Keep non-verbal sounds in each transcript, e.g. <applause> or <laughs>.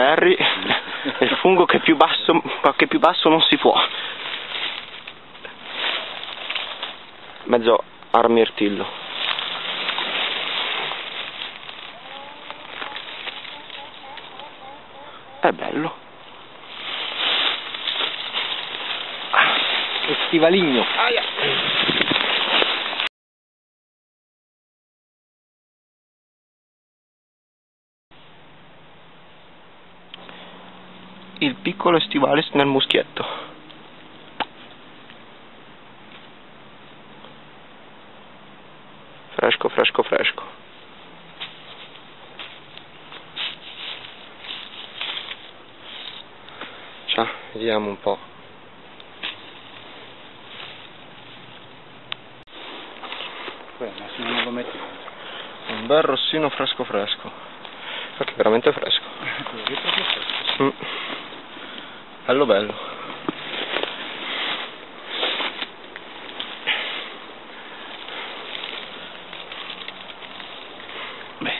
Harry è <laughs> il fungo che più basso, che più basso non si può. Mezzo armirtillo. È bello. Stivaligno. Aia. Il piccolo Estivalis nel muschietto. Fresco, fresco, fresco. Ciao, vediamo un po'. Un bel rossino fresco fresco. Perché veramente fresco. <laughs> Mm. Bello bello. Beh.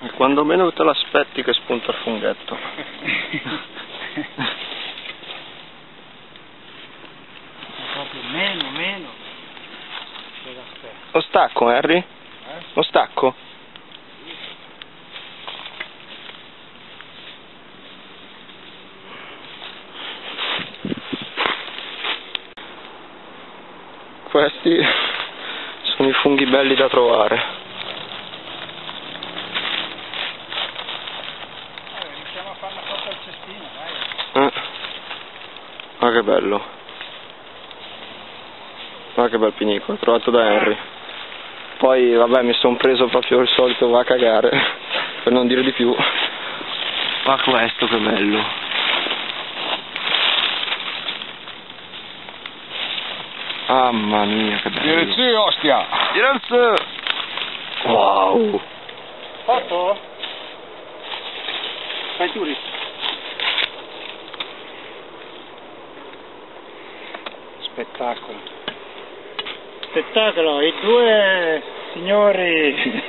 E quando meno te l'aspetti che spunta il funghetto. <laughs> proprio meno, meno. Lo stacco, Harry? Eh? Lo stacco? Questi sono i funghi belli da trovare. Eh, iniziamo a fare la foto al cestino, dai. Eh. Ma che bello. Ma che bel pinicolo, trovato da Henry. Poi vabbè mi sono preso proprio il solito va a cagare, per non dire di più. Ma questo che bello. Mamma mia che bello. su, ostia! Su. Wow. Foto? Fai tu, Rick. Spettacolo. Spettacolo, i due signori.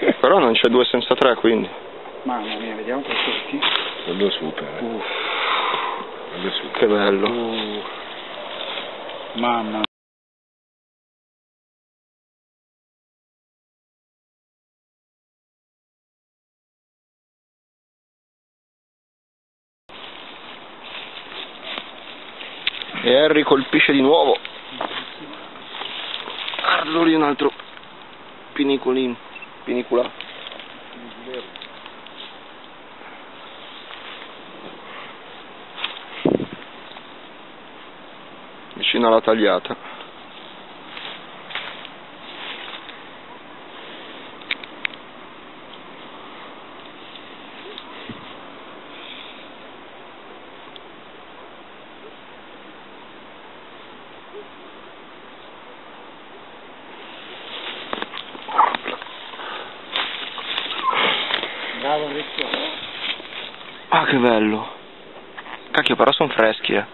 <laughs> Però non c'è due senza tre quindi. Mamma mia, vediamo questo qui. Quello super, eh. Uff, quello super. Che bello. uff. Mamma E Harry colpisce di nuovo. Guarda lì un altro pinicolino. Pinicula. Vicino alla tagliata. Bravo Riccio. Ah che bello. Cacchio però sono freschi eh.